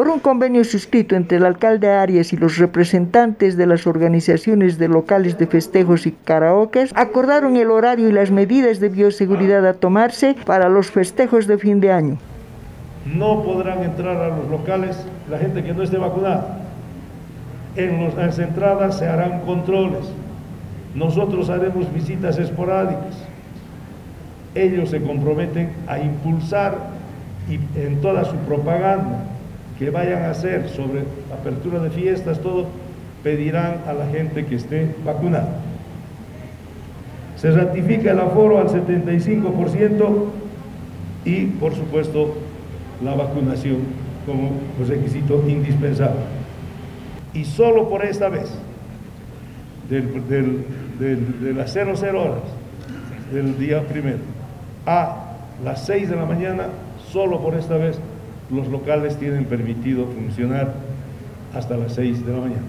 Por un convenio suscrito entre el alcalde Arias y los representantes de las organizaciones de locales de festejos y karaokes, acordaron el horario y las medidas de bioseguridad a tomarse para los festejos de fin de año. No podrán entrar a los locales la gente que no esté vacunada. En las entradas se harán controles. Nosotros haremos visitas esporádicas. Ellos se comprometen a impulsar y en toda su propaganda que vayan a hacer sobre apertura de fiestas, todo, pedirán a la gente que esté vacunada. Se ratifica el aforo al 75% y, por supuesto, la vacunación como requisito indispensable. Y solo por esta vez, de las 00 horas del día primero a las 6 de la mañana, solo por esta vez los locales tienen permitido funcionar hasta las 6 de la mañana.